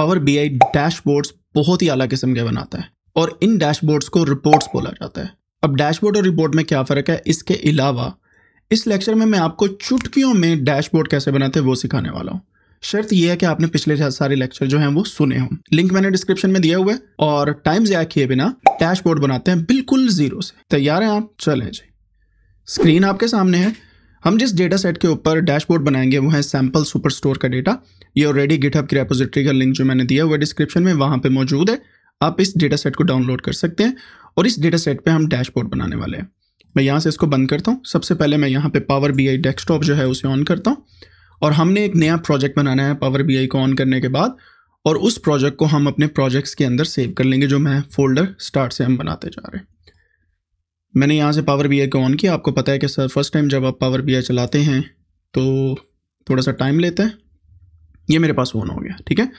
Power B I dashboards बहुत ही अला किस्म के बनाता है और इन डैशबोर्ड्स को रिपोर्ट्स बोला जाता है। अब डैशबोर्ड और रिपोर्ट में क्या फ़र्क है? इसके अलावा, इस लेक्चर में मैं आपको चुटकियों में डैशबोर्ड कैसे बनाते हैं वो सिखाने वाला हूँ। शर्त यह है कि आपने पिछले सारे लेक्चर जो हैं वो सुने हों। लिंक मैंने डिस्क्रिप्शन में दिया हुआ है और टाइम ज़्यादा किए बिना डैशबोर्ड बनाते हैं बिल्कुल ज़ीरो से। तैयार हैं आप? चलें जी। स्क्रीन आपके सामने है। हम जिस डेटा सेट के ऊपर डैशबोर्ड बनाएँगे, वो है सैंपल सुपर स्टोर का डेटा ये ऑलरेडी गिटहब की रेपोजिटरी का लिंक जो मैंने दिया हुआ डिस्क्रिप्शन में वहाँ पे मौजूद है। आप इस डेटा सेट को डाउनलोड कर सकते हैं और इस डेटा सेट पे हम डैशबोर्ड बनाने वाले हैं। मैं यहाँ से इसको बंद करता हूँ। सबसे पहले मैं यहाँ पे पावर बी आई डेस्कटॉप जो है, उसे ऑन करता हूँ। और हमने एक नया प्रोजेक्ट बनाना है पावर बी आई को ऑन करने के बाद। और उस प्रोजेक्ट को हम अपने प्रोजेक्ट्स के अंदर सेव कर लेंगे, जो मैं फोल्डर स्टार्ट से हम बनाते जा रहे हैं। मैंने यहाँ से पावर बीआई को ऑन किया। आपको पता है कि सर फ़र्स्ट टाइम जब आप पावर बीआई चलाते हैं तो थोड़ा सा टाइम लेता है। ये मेरे पास ऑन हो गया, ठीक है?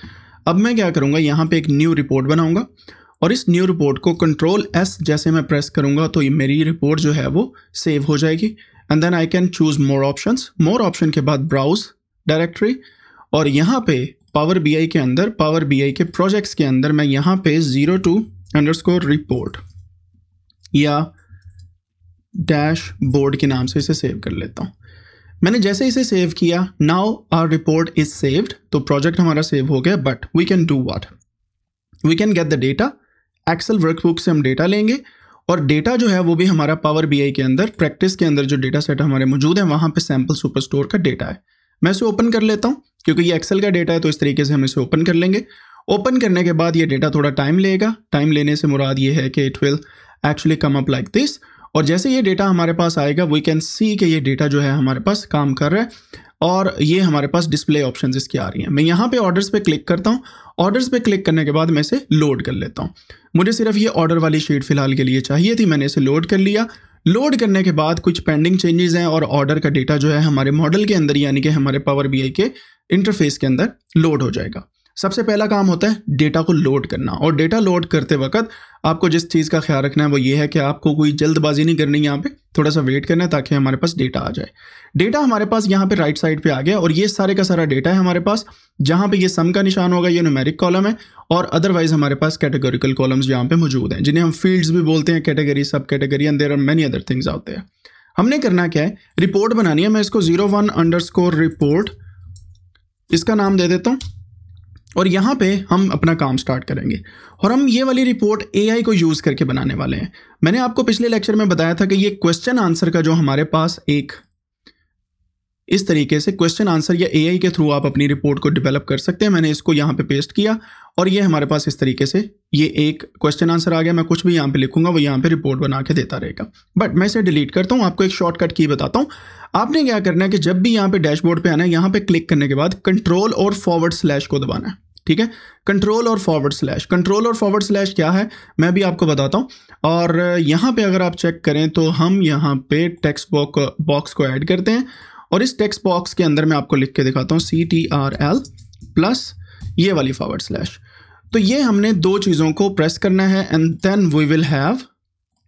अब मैं क्या करूँगा, यहाँ पे एक न्यू रिपोर्ट बनाऊँगा और इस न्यू रिपोर्ट को कंट्रोल एस जैसे मैं प्रेस करूँगा तो ये मेरी रिपोर्ट जो है वो सेव हो जाएगी। And then I can choose more option more option के बाद ब्राउज डायरेक्टरी और यहाँ पे पावर बीआई के अंदर पावर बीआई के प्रोजेक्ट्स के अंदर मैं यहाँ पे ज़ीरो टू अंडर रिपोर्ट या डैश बोर्ड के नाम से इसे सेव कर लेता हूँ। मैंने जैसे इसे सेव किया now our report is saved तो प्रोजेक्ट हमारा सेव हो गया but we can do what we can get the data excel workbook से हम डेटा लेंगे, और डेटा जो है वो भी हमारा पावर बीआई के अंदर प्रैक्टिस के अंदर जो डेटा सेट हमारे मौजूद है, वहाँ पे सैंपल सुपर स्टोर का डेटा है। मैं इसे ओपन कर लेता हूँ, क्योंकि ये एक्सेल का डेटा है तो इस तरीके से हम इसे ओपन कर लेंगे। ओपन करने के बाद ये डेटा थोड़ा टाइम लेगा। टाइम लेने से मुराद ये है कि it will actually come up like this और जैसे ये डेटा हमारे पास आएगा वी कैन सी कि ये डेटा जो है हमारे पास काम कर रहा है और ये हमारे पास डिस्प्ले ऑप्शंस इसकी आ रही हैं। मैं यहाँ पे ऑर्डर्स पे क्लिक करता हूँ। ऑर्डर्स पे क्लिक करने के बाद मैं इसे लोड कर लेता हूँ। मुझे सिर्फ़ ये ऑर्डर वाली शीट फ़िलहाल के लिए चाहिए थी, मैंने इसे लोड कर लिया। लोड करने के बाद कुछ पेंडिंग चेंजेस हैं और ऑर्डर का डेटा जो है हमारे मॉडल के अंदर, यानी कि हमारे पावर बीआई के इंटरफेस के अंदर लोड हो जाएगा। सबसे पहला काम होता है डेटा को लोड करना। और डेटा लोड करते वक्त आपको जिस चीज़ का ख्याल रखना है वो ये है कि आपको कोई जल्दबाजी नहीं करनी यहाँ पे। थोड़ा सा वेट करना है ताकि हमारे पास डेटा आ जाए। डेटा हमारे पास यहाँ पे राइट साइड पे आ गया और ये सारे का सारा डेटा है हमारे पास, जहाँ पे ये सम का निशान होगा, ये न्यूमेरिक कॉलम है और अदरवाइज़ हमारे पास कैटेगोरिकल कॉलम्स यहाँ पे मौजूद हैं, जिन्हें हम फील्ड्स भी बोलते हैं category sub category and there are many other things आते हैं हमने करना क्या है? रिपोर्ट बनानी है। मैं इसको zero one under score report इसका नाम दे देता हूँ। और यहाँ पे हम अपना काम स्टार्ट करेंगे। और हम ये वाली रिपोर्ट एआई को यूज़ करके बनाने वाले हैं। मैंने आपको पिछले लेक्चर में बताया था कि ये क्वेश्चन आंसर का जो हमारे पास एक इस तरीके से क्वेश्चन आंसर या एआई के थ्रू आप अपनी रिपोर्ट को डेवलप कर सकते हैं। मैंने इसको यहाँ पे पेस्ट किया। और ये हमारे पास इस तरीके से, ये एक क्वेश्चन आंसर आ गया, मैं कुछ भी यहाँ पे लिखूँगा, वो यहाँ पे रिपोर्ट बना के देता रहेगा। बट मैं इसे डिलीट करता हूँ, आपको एक शॉर्टकट की बताता हूँ। आपने क्या करना है कि जब भी यहाँ पे डैशबोर्ड पे आना है, यहाँ पे क्लिक करने के बाद कंट्रोल और फॉरवर्ड स्लैश को दबाना है, ठीक है? कंट्रोल और फॉरवर्ड स्लैश कंट्रोल और फॉरवर्ड स्लैश क्या है, मैं भी आपको बताता हूँ। और यहाँ पे अगर आप चेक करें तो हम यहाँ पे टेक्स्ट बॉक्स बॉक्स को ऐड करते हैं। और इस टेक्स्ट बॉक्स के अंदर मैं आपको लिख के दिखाता हूँ C T R L plus ये वाली फॉरवर्ड स्लैश तो ये हमने दो चीज़ों को प्रेस करना है and then we will have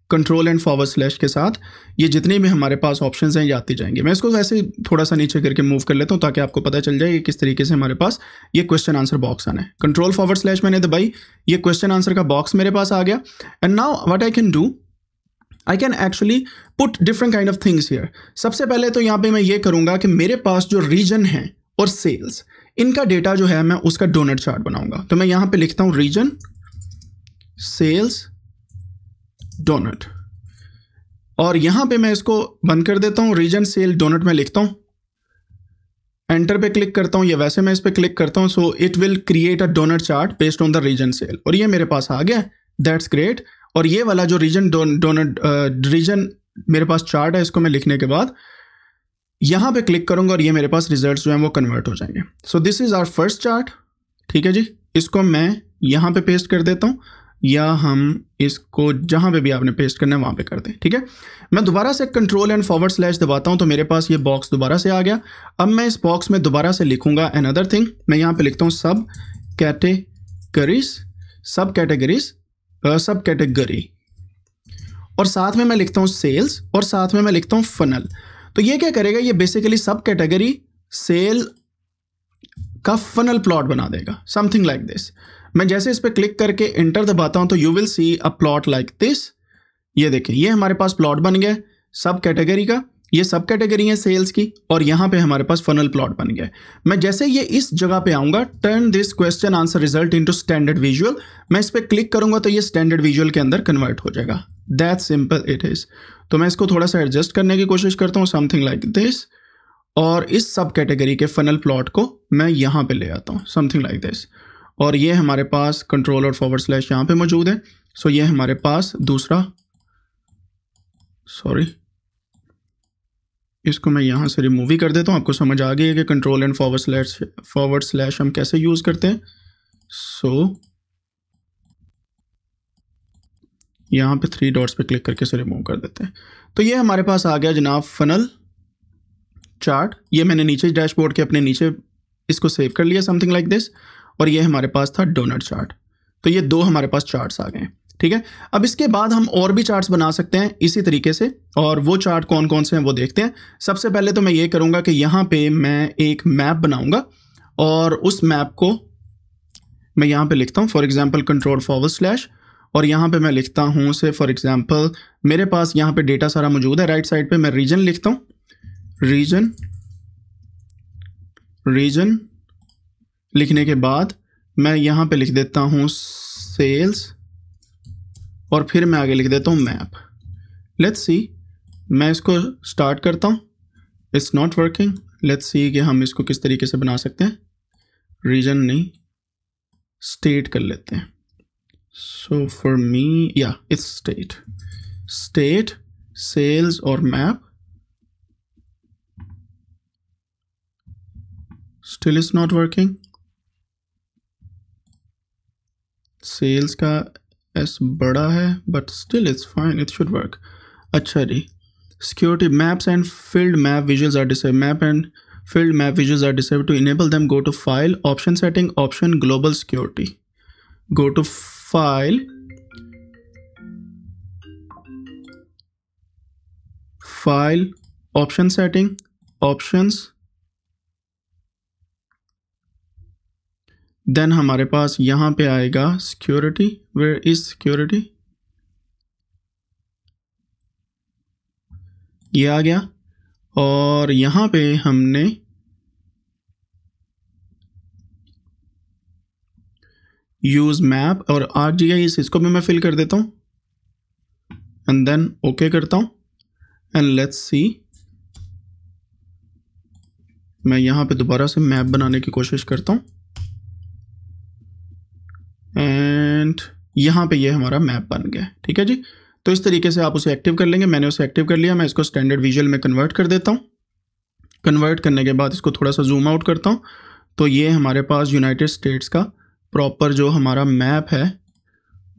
control and forward slash के साथ। ये जितने भी हमारे पास ऑप्शन हैं, ये आती जाएँगे। मैं इसको वैसे थोड़ा सा नीचे करके मूव कर लेता हूँ ताकि आपको पता चल जाए कि किस तरीके से हमारे पास ये क्वेश्चन आंसर बॉक्स आना है। कंट्रोल फॉरवर्ड स्लैश मैंने दबाई। ये क्वेश्चन आंसर का बॉक्स मेरे पास आ गया। And now what I can do I can actually put different kind of things here सबसे पहले तो यहाँ पे मैं ये करूँगा कि मेरे पास जो रीजन है और सेल्स इनका डेटा जो है, मैं उसका डोनेट चार्ट बनाऊँगा। तो मैं यहाँ पे लिखता हूँ रीजन सेल्स डोनट और यहाँ पे मैं इसको बंद कर देता हूँ रीजन सेल डोनट में लिखता हूँ। एंटर पे क्लिक करता हूँ, या वैसे मैं इस पर क्लिक करता हूँ so it will create a donut chart based on the region sale और ये मेरे पास आ गया दैट्स ग्रेट और ये वाला जो रीजन डोनट रीजन मेरे पास चार्ट है, इसको मैं लिखने के बाद यहाँ पे क्लिक करूँगा और ये मेरे पास रिज़ल्ट जो है वो कन्वर्ट हो जाएँगे। So this is our first chart ठीक है जी? इसको मैं यहाँ पे पेस्ट कर देता हूँ, या हम इसको जहाँ पे भी आपने पेस्ट करना है वहाँ पे कर दें, ठीक है? मैं दोबारा से कंट्रोल एंड फॉरवर्ड स्लैश दबाता हूँ तो मेरे पास ये बॉक्स दोबारा से आ गया। अब मैं इस बॉक्स में दोबारा से लिखूँगा एन अदर थिंग मैं यहाँ पे लिखता हूँ सब कैटेगरीज सब कैटेगरीज सब कैटेगरी और साथ में मैं लिखता हूँ सेल्स और साथ में मैं लिखता हूँ फनल तो ये क्या करेगा? ये बेसिकली सब कैटेगरी सेल का फनल प्लॉट बना देगा। समथिंग लाइक दिस मैं जैसे इस पर क्लिक करके इंटर दबाता हूँ तो you will see a plot like this ये देखें ये हमारे पास प्लॉट बन गया सब कैटेगरी का। ये सब कैटेगरी है सेल्स की, और यहाँ पे हमारे पास फनल प्लॉट बन गया। मैं जैसे ये इस जगह पे आऊँगा turn this question answer result into standard visual मैं इस पर क्लिक करूँगा तो ये स्टैंडर्ड विजुअल के अंदर कन्वर्ट हो जाएगा। दैट सिंपल इट इज़ तो मैं इसको थोड़ा सा एडजस्ट करने की कोशिश करता हूँ समथिंग लाइक दिस और इस सब कैटेगरी के फनल प्लॉट को मैं यहाँ पे ले आता हूँ समथिंग लाइक दिस और ये हमारे पास कंट्रोल और फॉरवर्ड स्लैश यहाँ पे मौजूद है। सो ये हमारे पास दूसरा सॉरी इसको मैं यहाँ से रिमूव ही कर देता हूँ। आपको समझ आ गई है कि control and forward slash forward slash हम कैसे यूज़ करते हैं। सो so, यहाँ पे थ्री डॉट्स पे क्लिक करके इसे रिमूव कर देते हैं। तो ये हमारे पास आ गया जनाब फनल चार्ट ये मैंने नीचे डैशबोर्ड के अपने नीचे इसको सेव कर लिया समथिंग लाइक दिस और ये हमारे पास था डोनट चार्ट तो ये दो हमारे पास चार्ट्स आ गए ठीक है? अब इसके बाद हम और भी चार्ट्स बना सकते हैं इसी तरीके से, और वो चार्ट कौन कौन से हैं वो देखते हैं। सबसे पहले तो मैं ये करूँगा कि यहाँ पे मैं एक मैप बनाऊँगा, और उस मैप को मैं यहाँ पे लिखता हूँ। For example control forward slash और यहाँ पे मैं लिखता हूँ से फॉर एग्जांपल मेरे पास यहाँ पे डेटा सारा मौजूद है राइट साइड पे मैं रीजन लिखता हूँ। रीजन रीजन लिखने के बाद मैं यहाँ पे लिख देता हूँ सेल्स और फिर मैं आगे लिख देता हूँ मैप लेट्स सी मैं इसको स्टार्ट करता हूँ। It's not working let's see कि हम इसको किस तरीके से बना सकते हैं। रीजन नहीं स्टेट कर लेते हैं। So for me, yeah, it's state. State, sales or map. Still is not working. Sales का S बड़ा है but still it's fine. It should work. अच्छा जी security maps and filled map visuals are disabled map and filled map visuals are disabled to enable them go to file option setting option global security go to file. File, option setting, options. Then हमारे पास यहाँ पे आएगा security where is security ये आ गया। और यहाँ पे हमने यूज़ मैप और आर जी आई इसको भी मैं फिल कर देता हूँ। एंड देन ओके करता हूँ। एंड लेट्स सी मैं यहाँ पे दोबारा से मैप बनाने की कोशिश करता हूँ। एंड यहाँ पे ये यह हमारा मैप बन गया ठीक है जी? तो इस तरीके से आप उसे एक्टिव कर लेंगे। मैंने उसे एक्टिव कर लिया। मैं इसको स्टैंडर्ड विजुअल में कन्वर्ट कर देता हूँ। कन्वर्ट करने के बाद इसको थोड़ा सा जूम आउट करता हूँ। तो ये हमारे पास यूनाइटेड स्टेट्स का प्रॉपर जो हमारा मैप है,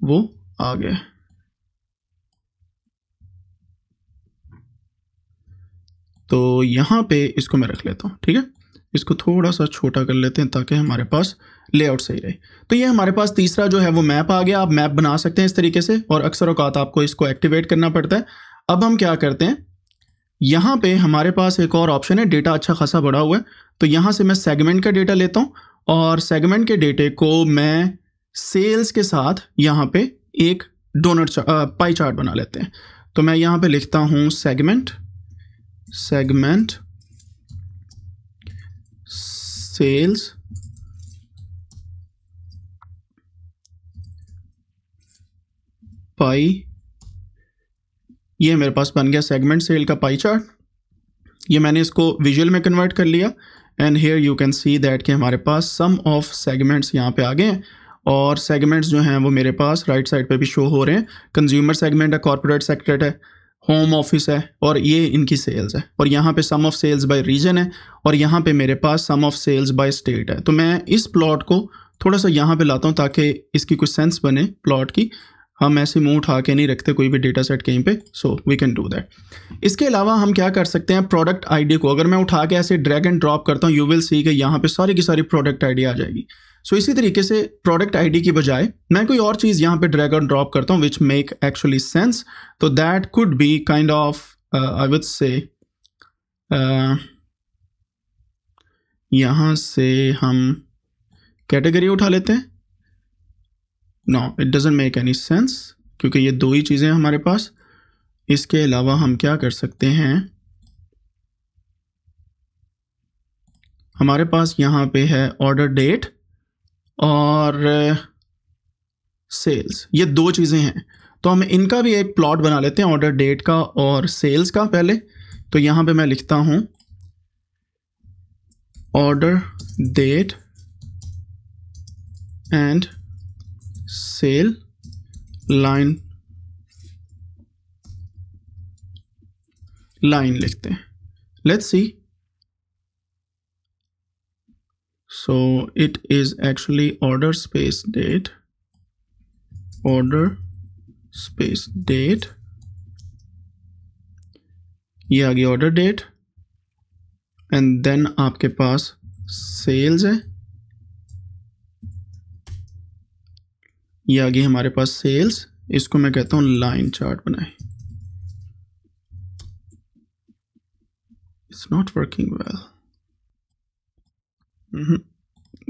वो आ गया तो यहाँ पे इसको मैं रख लेता हूँ, ठीक है? इसको थोड़ा सा छोटा कर लेते हैं ताकि हमारे पास लेआउट सही रहे। तो ये हमारे पास तीसरा जो है, वो मैप आ गया। आप मैप बना सकते हैं इस तरीके से और अक्सर अवकात आपको इसको एक्टिवेट करना पड़ता है। अब हम क्या करते हैं? यहाँ पे हमारे पास एक और ऑप्शन है डेटा अच्छा खासा बड़ा हुआ है। तो यहाँ से मैं सेगमेंट का डेटा लेता हूँ और सेगमेंट के डेटे को मैं सेल्स के साथ यहाँ पे एक डोनट पाई चार्ट बना लेते हैं। तो मैं यहाँ पे लिखता हूँ सेगमेंट सेगमेंट सेल्स पाई ये मेरे पास बन गया सेगमेंट सेल का पाई चार्ट ये मैंने इसको विजुअल में कन्वर्ट कर लिया। And here you can see that कि हमारे पास सम ऑफ़ सेगमेंट्स यहाँ पे आ गए हैं। और सेगमेंट्स जो हैं वो मेरे पास राइट right साइड पे भी शो हो रहे हैं। कंज्यूमर सेगमेंट है कॉरपोरेट सेक्टर है होम ऑफ़िस है, और ये इनकी सेल्स है। और यहाँ पे sum of sales by region है, और यहाँ पे मेरे पास sum of sales by state है। तो मैं इस प्लॉट को थोड़ा सा यहाँ पे लाता हूँ ताकि इसकी कुछ सेंस बने प्लॉट की। हम ऐसे मुँह उठा के नहीं रखते कोई भी डेटा सेट कहीं पे so we can do that इसके अलावा हम क्या कर सकते हैं प्रोडक्ट आईडी को अगर मैं उठा के ऐसे ड्रैग एंड ड्रॉप करता हूँ यू विल सी कि यहाँ पे सारी की सारी प्रोडक्ट आईडी आ जाएगी। सो so, इसी तरीके से प्रोडक्ट आईडी की बजाय मैं कोई और चीज़ यहाँ पे ड्रैग एंड ड्रॉप करता हूँ विच मेक एक्चुअली सेंस तो that could be kind of I would say यहाँ से हम कैटेगरी उठा लेते हैं। No it doesn't make any sense क्योंकि ये दो ही चीज़ें हमारे पास। इसके अलावा हम क्या कर सकते हैं? हमारे पास यहाँ पे है ऑर्डर डेट और सेल्स ये दो चीज़ें हैं। तो हम इनका भी एक प्लॉट बना लेते हैं ऑर्डर डेट का और सेल्स का पहले। तो यहाँ पे मैं लिखता हूँ order date and sale line line लिखते हैं। Let's see so it is actually order space date order space date ये आ गई ऑर्डर डेट एंड देन आपके पास सेल्स है। ये आ गई हमारे पास सेल्स इसको मैं कहता हूँ लाइन चार्ट बनाए। It's not working well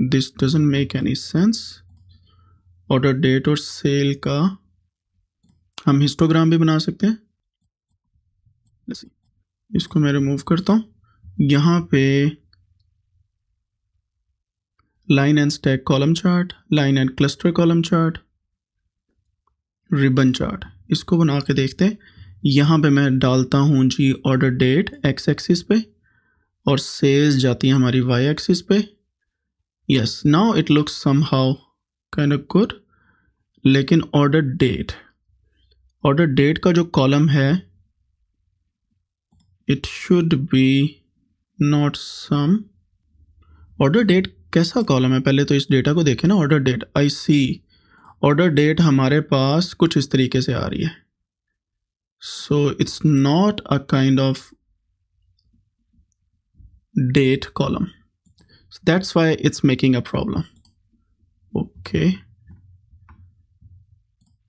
this doesn't make any sense order date और सेल का हम हिस्टोग्राम भी बना सकते हैं। इसको मैं रिमूव करता हूँ। यहाँ पे line and stack column chart line and cluster column chart ribbon chart इसको बना के देखते हैं। यहाँ पे मैं डालता हूँ जी ऑर्डर डेट एक्स एक्सिस पे और सेल्स जाती है हमारी वाई एक्सिस पे। Yes now it looks somehow kind of good लेकिन ऑर्डर डेट ऑर्डर डेट का जो कॉलम है it should be not sum order date कैसा कॉलम है? पहले तो इस डेटा को देखें ना order date I see order date हमारे पास कुछ इस तरीके से आ रही है। So it's not a kind of date column that's why it's making a problem okay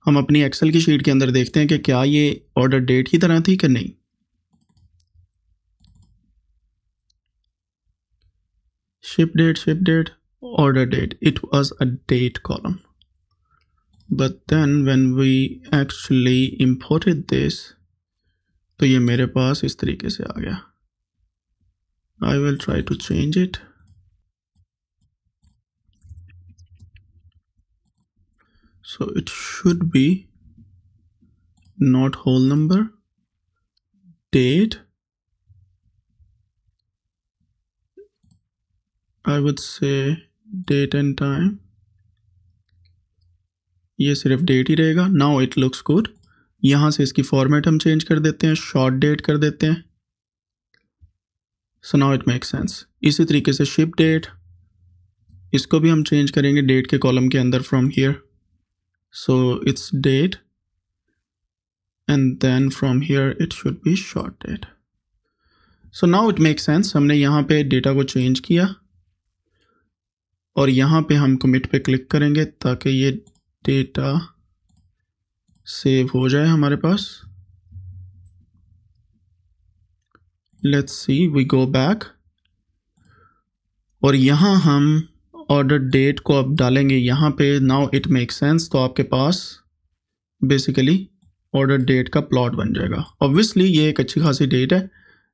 हम अपनी एक्सेल की शीट के अंदर देखते हैं कि क्या ये ऑर्डर डेट की तरह थी कि नहीं। Ship date ship date, order date. It was a date column. but then when we actually imported this तो ये मेरे पास इस तरीके से आ गया I will try to change it so it should be not whole number date I would say date and time ये सिर्फ़ date ही रहेगा। नाउ इट लुक्स गुड यहाँ से इसकी फॉर्मेट हम चेंज कर देते हैं शॉर्ट डेट कर देते हैं। So now it make sense इसी तरीके से शिप डेट इसको भी हम चेंज करेंगे डेट के कॉलम के अंदर from here so it's date and then from here it should be short date so now it make sense हमने यहाँ पे डेटा को चेंज किया। और यहाँ पे हम कमिट पे क्लिक करेंगे ताकि ये डेटा सेव हो जाए हमारे पास। Let's see we go back और यहाँ हम ऑर्डर डेट को अब डालेंगे। यहाँ पे नाउ इट मेक सेंस तो आपके पास बेसिकली ऑर्डर डेट का प्लॉट बन जाएगा। ऑब्वियसली ये एक अच्छी खासी डेट है,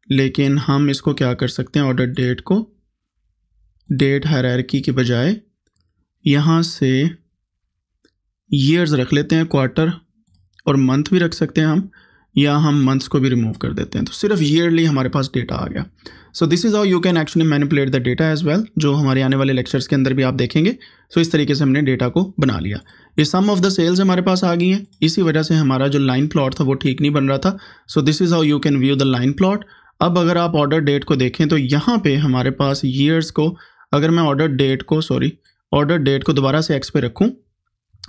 लेकिन हम इसको क्या कर सकते हैं? ऑर्डर डेट को डेट हायरार्की के बजाय यहाँ से ईयर्स रख लेते हैं क्वार्टर और मंथ भी रख सकते हैं हम या हम मंथ्स को भी रिमूव कर देते हैं। तो सिर्फ़ ईयरली हमारे पास डेटा आ गया। So this is how you can actually manipulate the data as well जो हमारे आने वाले लेक्चर्स के अंदर भी आप देखेंगे। सो so, इस तरीके से हमने डेटा को बना लिया। ये सम ऑफ़ द सेल्स हमारे पास आ गई हैं। इसी वजह से हमारा जो लाइन प्लॉट था वो ठीक नहीं बन रहा था। So this is how you can view the line plot अब अगर आप ऑर्डर डेट को देखें तो यहाँ पे हमारे पास ईयर्स को अगर मैं ऑर्डर डेट को सॉरी ऑर्डर डेट को दोबारा से एक्स पे रखूँ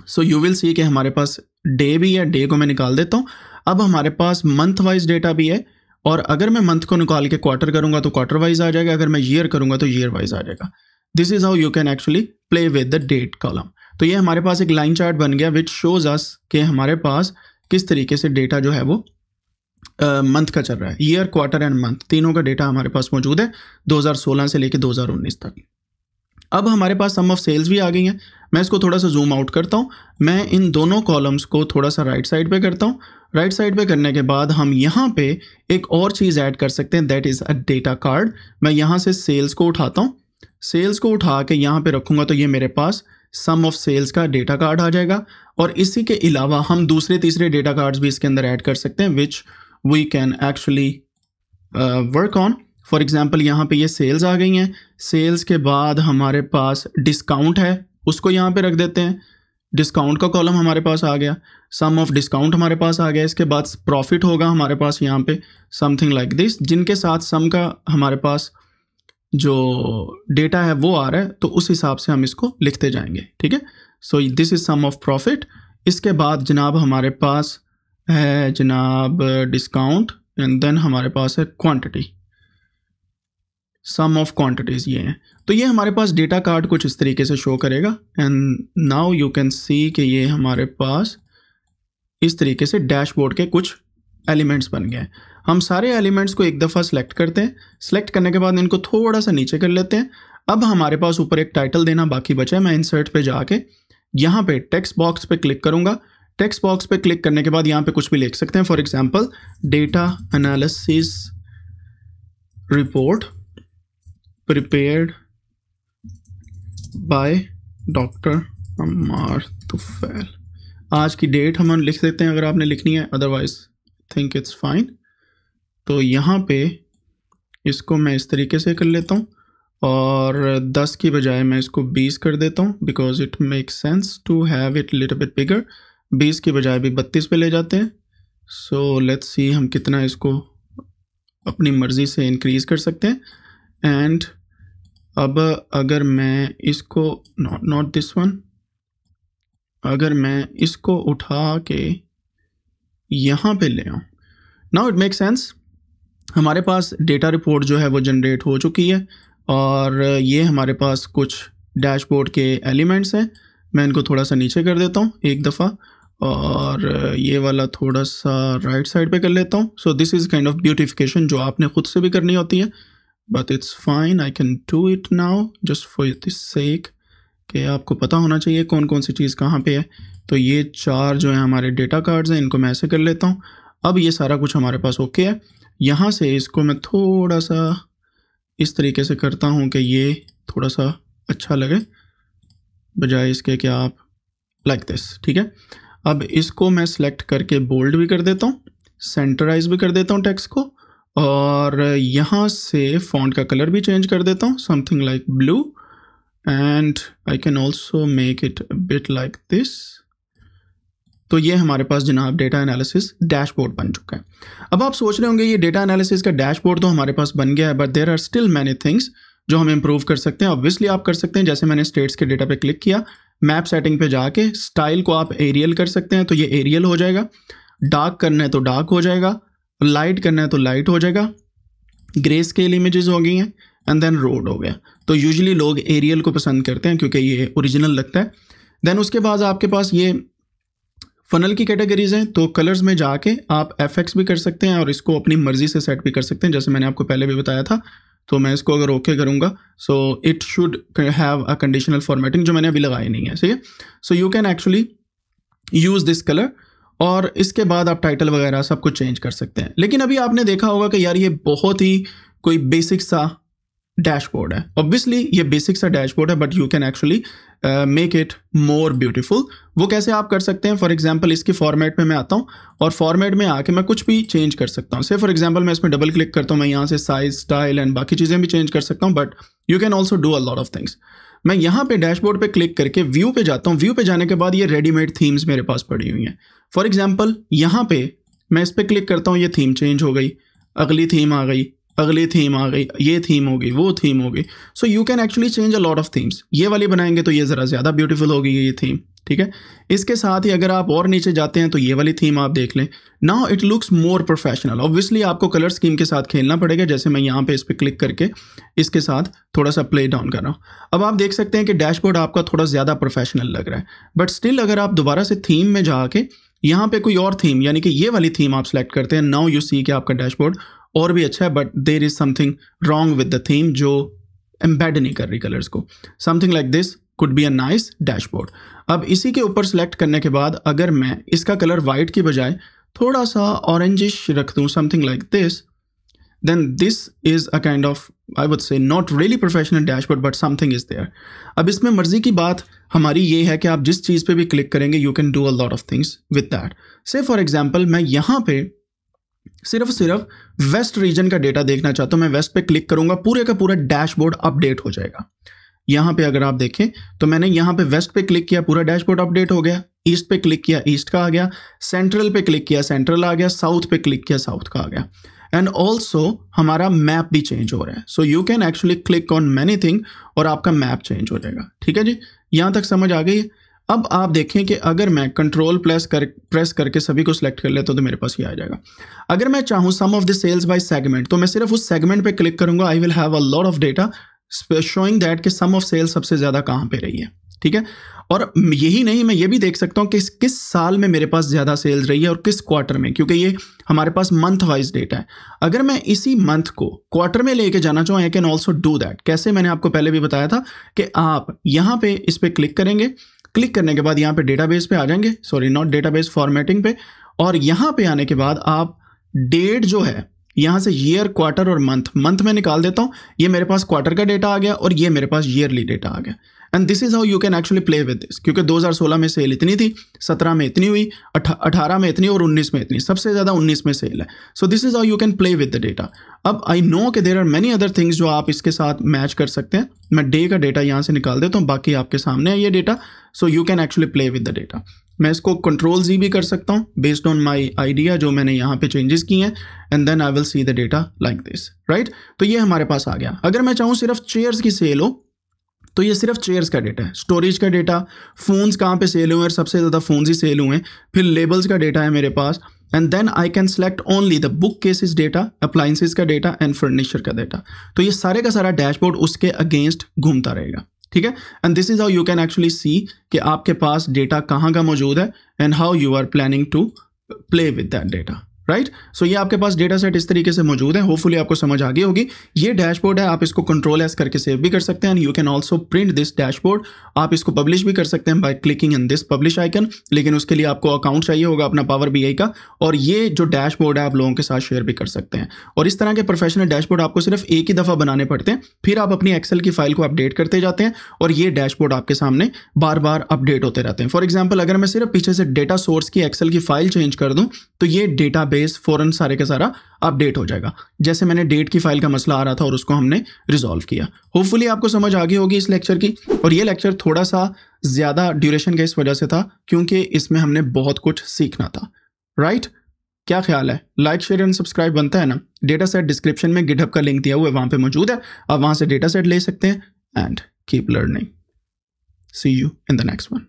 सो यू विल सी कि हमारे पास डे भी है डे को मैं निकाल देता हूँ। अब हमारे पास मंथ वाइज डेटा भी है और अगर मैं मंथ को निकाल के क्वार्टर करूँगा तो क्वार्टर वाइज आ जाएगा अगर मैं ईयर करूँगा तो ईयर वाइज आ जाएगा। This is how you can actually play with the date column तो ये हमारे पास एक लाइन चार्ट बन गया विच शोज़ अस कि हमारे पास किस तरीके से डेटा जो है वो मंथ uh, का चल रहा है। ईयर क्वार्टर एंड मंथ तीनों का डेटा हमारे पास मौजूद है 2016 से लेके 2019 तक। अब हमारे पास सम ऑफ़ सेल्स भी आ गई हैं। मैं इसको थोड़ा सा जूम आउट करता हूँ। मैं इन दोनों कॉलम्स को थोड़ा सा राइट साइड पे करता हूँ। राइट साइड पे करने के बाद हम यहाँ पे एक और चीज़ ऐड कर सकते हैं that is a data card मैं यहाँ से सेल्स को उठाता हूँ। सेल्स को उठा के यहाँ पे रखूँगा तो ये मेरे पास सम ऑफ़ सेल्स का डेटा कार्ड आ जाएगा। और इसी के अलावा हम दूसरे तीसरे डेटा कार्ड्स भी इसके अंदर ऐड कर सकते हैं which we can actually work on for example यहाँ पे ये सेल्स आ गई हैं। सेल्स के बाद हमारे पास डिस्काउंट है। उसको यहाँ पे रख देते हैं। डिस्काउंट का कॉलम हमारे पास आ गया। सम ऑफ़ डिस्काउंट हमारे पास आ गया। इसके बाद प्रॉफिट होगा हमारे पास यहाँ पे। समथिंग लाइक दिस जिनके साथ सम का हमारे पास जो डेटा है, वो आ रहा है तो उस हिसाब से हम इसको लिखते जाएँगे। ठीक है? So this is sum of profit इसके बाद जनाब हमारे पास है जनाब डिस्काउंट एंड देन हमारे पास है क्वांटिटी सम ऑफ़ क्वांटिटीज़ ये हैं। तो ये हमारे पास डेटा कार्ड कुछ इस तरीके से शो करेगा। And now you can see कि ये हमारे पास इस तरीके से डैशबोर्ड के कुछ एलिमेंट्स बन गए हम सारे एलिमेंट्स को एक दफ़ा सेलेक्ट करते हैं। सेलेक्ट करने के बाद इनको थोड़ा सा नीचे कर लेते हैं। अब हमारे पास ऊपर एक टाइटल देना बाकी बचा है। मैं इंसर्ट पे जाके यहाँ पे टेक्स्ट बॉक्स पे क्लिक करूँगा। टेक्स्ट बॉक्स पे क्लिक करने के बाद यहाँ पे कुछ भी लिख सकते हैं। For example data analysis report prepared by doctor Amar Tufail आज की डेट हम लिख सकते हैं अगर आपने लिखनी है अदरवाइज़ थिंक इट्स फाइन तो यहाँ पे इसको मैं इस तरीके से कर लेता हूँ और 10 की बजाय मैं इसको 20 कर देता हूँ because it make sense to have it little bit bigger 20 की बजाय भी 32 पे ले जाते हैं। सो लेट्स सी हम कितना इसको अपनी मर्ज़ी से इंक्रीज़ कर सकते हैं। एंड अब अगर मैं इसको नॉट नॉट दिस वन अगर मैं इसको उठा के यहाँ पे ले आऊँ। नाउ इट मेक सेंस हमारे पास डेटा रिपोर्ट जो है वो जनरेट हो चुकी है और ये हमारे पास कुछ डैशबोर्ड के एलिमेंट्स हैं। मैं इनको थोड़ा सा नीचे कर देता हूँ एक दफ़ा और ये वाला थोड़ा सा राइट साइड पे कर लेता हूँ। So this is kind of beautification जो आपने ख़ुद से भी करनी होती है। But it's fine I can do it now just for this sake कि आपको पता होना चाहिए कौन कौन सी चीज़ कहाँ पे है। तो ये चार जो है हमारे डेटा कार्ड्स हैं, इनको मैं ऐसे कर लेता हूँ। अब ये सारा कुछ हमारे पास ओके है। यहाँ से इसको मैं थोड़ा सा इस तरीके से करता हूँ कि ये थोड़ा सा अच्छा लगे, बजाय इसके कि आप लाइक दिस ठीक है? अब इसको मैं सेलेक्ट करके बोल्ड भी कर देता हूँ सेंटराइज भी कर देता हूँ टेक्स्ट को और यहाँ से फॉन्ट का कलर भी चेंज कर देता हूँ something like blue and I can also make it bit like this तो ये हमारे पास जनाब डेटा एनालिसिस डैशबोर्ड बन चुका है। अब आप सोच रहे होंगे, ये डेटा एनालिसिस का डैशबोर्ड तो हमारे पास बन गया है but there are still many things जो हम इम्प्रूव कर सकते हैं। ऑब्वियसली आप कर सकते हैं, जैसे मैंने स्टेट्स के डेटा पे क्लिक किया मैप सेटिंग पे जाके स्टाइल को आप एरियल कर सकते हैं तो ये एरियल हो जाएगा। डार्क करना है तो डार्क हो जाएगा। लाइट करना है तो लाइट हो जाएगा। ग्रे स्केल इमेजेस हो गई हैं एंड देन रोड हो गया। तो यूजली लोग एरियल को पसंद करते हैं, क्योंकि ये ओरिजिनल लगता है। देन उसके बाद आपके पास ये फनल की कैटेगरीज हैं तो कलर्स में जाके आप एफ़ भी कर सकते हैं, और इसको अपनी मर्ज़ी से सेट भी कर सकते हैं, जैसे मैंने आपको पहले भी बताया था। तो मैं इसको अगर ओके okay करूँगा so it should have a conditional formatting जो मैंने अभी लगाई नहीं है सही है? So you can actually use this colour और इसके बाद आप टाइटल वगैरह सब कुछ चेंज कर सकते हैं। लेकिन अभी आपने देखा होगा कि यार ये बहुत ही कोई बेसिक सा डैशबोर्ड है। ऑब्वियसली ये बेसिक सा डैशबोर्ड है but you can actually make it more beautiful वो कैसे आप कर सकते हैं? फॉर एग्ज़ाम्पल इसकी फॉर्मेट में मैं आता हूँ और फॉर्मेट में आके मैं कुछ भी चेंज कर सकता हूँ। से फॉर एग्जांपल मैं इसमें डबल क्लिक करता हूँ, मैं यहाँ से साइज़ स्टाइल एंड बाकी चीज़ें भी चेंज कर सकता हूँ but you can also do a lot of things मैं यहाँ पे डैशबोर्ड पे क्लिक करके व्यू पे जाता हूँ। व्यू पे जाने के बाद ये रेडीमेड थीम्स मेरे पास पड़ी हुई हैं। फॉर एग्ज़ाम्पल यहाँ पे मैं इस पर क्लिक करता हूँ, ये थीम चेंज हो गई, अगली थीम आ गई, अगली थीम आ गई, ये थीम हो गई, वो थीम हो गई। So you can actually change a lot of themes ये वाली बनाएँगे तो ये ज़रा ज़्यादा ब्यूटीफुल होगी, ये थीम। ठीक है? इसके साथ ही अगर आप और नीचे जाते हैं तो ये वाली थीम आप देख लें। Now it looks more professional obviously आपको कलर स्कीम के साथ खेलना पड़ेगा, जैसे मैं यहाँ पे इस पर क्लिक करके इसके साथ थोड़ा सा प्ले डाउन कर रहा हूँ। अब आप देख सकते हैं कि डैशबोर्ड आपका थोड़ा ज़्यादा प्रोफेशनल लग रहा है। बट स्टिल अगर आप दोबारा से थीम में जाके यहाँ पे कोई और थीम यानी कि ये वाली थीम आप सेलेक्ट करते हैं नाउ यू सी कि आपका डैशबोर्ड और भी अच्छा है but there is something wrong with the theme जो एम्बेड नहीं कर रही कलर्स को। Something like this could be a nice dashboard अब इसी के ऊपर सेलेक्ट करने के बाद अगर मैं इसका कलर वाइट की बजाय थोड़ा सा ऑरेंजिश रख दूँ something like this then this is a kind of I would say not really professional dashboard but something is there अब इसमें मर्ज़ी की बात हमारी ये है कि आप जिस चीज़ पे भी क्लिक करेंगे you can do a lot of things with that say for example मैं यहाँ पे सिर्फ़ सिर्फ़ वेस्ट रीजन का डेटा देखना चाहता हूँ, मैं वेस्ट पे क्लिक करूँगा, पूरे का पूरा डैशबोर्ड अपडेट हो जाएगा। यहाँ पे अगर आप देखें तो मैंने यहाँ पे वेस्ट पे क्लिक किया पूरा डैशबोर्ड अपडेट हो गया। ईस्ट पे क्लिक किया ईस्ट का आ गया। सेंट्रल पे क्लिक किया सेंट्रल आ गया। साउथ पे क्लिक किया साउथ का आ गया। एंड ऑल्सो हमारा मैप भी चेंज हो रहा है। So you can actually click on many thing और आपका मैप चेंज हो जाएगा। ठीक है जी? यहाँ तक समझ आ गई? अब आप देखें कि अगर मैं कंट्रोल प्लस कर प्रेस करके सभी को सिलेक्ट कर लेता तो, तो मेरे पास ये आ जाएगा। अगर मैं चाहूँ sum of the sales by segment तो मैं सिर्फ़ उस सेगमेंट पे क्लिक करूँगा। I will have a lot of data showing that कि सम ऑफ़ सेल्स सबसे ज़्यादा कहाँ पे रही है? ठीक है? और यही नहीं, मैं ये भी देख सकता हूँ कि किस साल में मेरे पास ज़्यादा सेल्स रही है और किस क्वार्टर में? क्योंकि ये हमारे पास मंथ वाइज डेटा है। अगर मैं इसी मंथ को क्वार्टर में लेके जाना चाहूँ I can also do that कैसे? मैंने आपको पहले भी बताया था कि आप यहाँ पे इस पर क्लिक करेंगे। क्लिक करने के बाद यहाँ पे डेटाबेस पे आ जाएँगे। सॉरी नॉट डेटाबेस फॉर्मेटिंग पे। और यहाँ पे आने के बाद आप डेट जो है यहाँ से ईयर क्वार्टर और मंथ मंथ में निकाल देता हूँ, ये मेरे पास क्वार्टर का डेटा आ गया और ये मेरे पास ईयरली डेटा आ गया। And this is how you can actually play with this क्योंकि 2016 में सेल इतनी थी 17 में इतनी हुई अठारह में इतनी और 19 में इतनी। सबसे ज़्यादा 19 में सेल है। So this is how you can play with the data अब आई नो कि there are many other things जो आप इसके साथ मैच कर सकते हैं। मैं डे का डेटा यहाँ से निकाल देता हूँ, बाकी आपके सामने है ये data so you can actually play with the data मैं इसको कंट्रोल जी भी कर सकता हूँ बेस्ड ऑन माई आइडिया जो मैंने यहाँ पे चेंजेस किए हैं and then I will see the data like this right तो ये हमारे पास आ गया। अगर मैं चाहूँ सिर्फ़ चेयर्स की सेल हो तो ये सिर्फ़ चेयर्स का डेटा है। स्टोरेज का डेटा फ़ोन्स कहाँ पे सेल हुए हैं? और सबसे ज़्यादा फ़ोन्स ही सेल हुए हैं। फिर लेबल्स का डेटा है मेरे पास and then I can select only the book cases data appliances का डेटा एंड फर्नीचर का डेटा तो ये सारे का सारा डैशबोर्ड उसके अगेंस्ट घूमता रहेगा। ठीक है? And this is how you can actually see कि आपके पास डेटा कहाँ का मौजूद है and how you are planning to play with that data right so ये आपके पास डेटा सेट इस तरीके से मौजूद है। होपफुली आपको समझ आ गई होगी। ये डैशबोर्ड है, आप इसको कंट्रोल एस करके सेव भी कर सकते हैं। And you can also print this dashboard आप इसको पब्लिश भी कर सकते हैं by clicking in this publish icon लेकिन उसके लिए आपको अकाउंट चाहिए होगा अपना पावर बीआई का। और ये जो डैशबोर्ड है, आप लोगों के साथ शेयर भी कर सकते हैं। और इस तरह के प्रोफेशनल डैशबोर्ड आपको सिर्फ़ एक ही दफ़ा बनाने पड़ते हैं। फिर आप अपनी एक्सेल की फ़ाइल को अपडेट करते जाते हैं। और ये डैशबोर्ड आपके सामने बार बार अपडेट होते रहते हैं। फॉर एग्ज़ाम्पल अगर मैं सिर्फ़ पीछे से डेटा सोर्स की एक्सेल की फ़ाइल चेंज कर दूँ तो ये डेटा बेस फ़ौरन सारे का सारा अपडेट हो जाएगा। जैसे मैंने डेट की फ़ाइल का मसला आ रहा था और उसको हमने रिजॉल्व किया। होपफुली आपको समझ आ गई होगी इस लेक्चर की। और ये लेक्चर थोड़ा सा ज़्यादा ड्यूरेशन का इस वजह से था, क्योंकि इसमें हमने बहुत कुछ सीखना था। राइट क्या ख्याल है? लाइक शेयर एंड सब्सक्राइब बनता है ना? डेटा सेट डिस्क्रिप्शन में गिटहब का लिंक दिया हुआ है, वहाँ पे मौजूद है। आप वहाँ से डेटा सेट ले सकते हैं and keep learning see you in the next one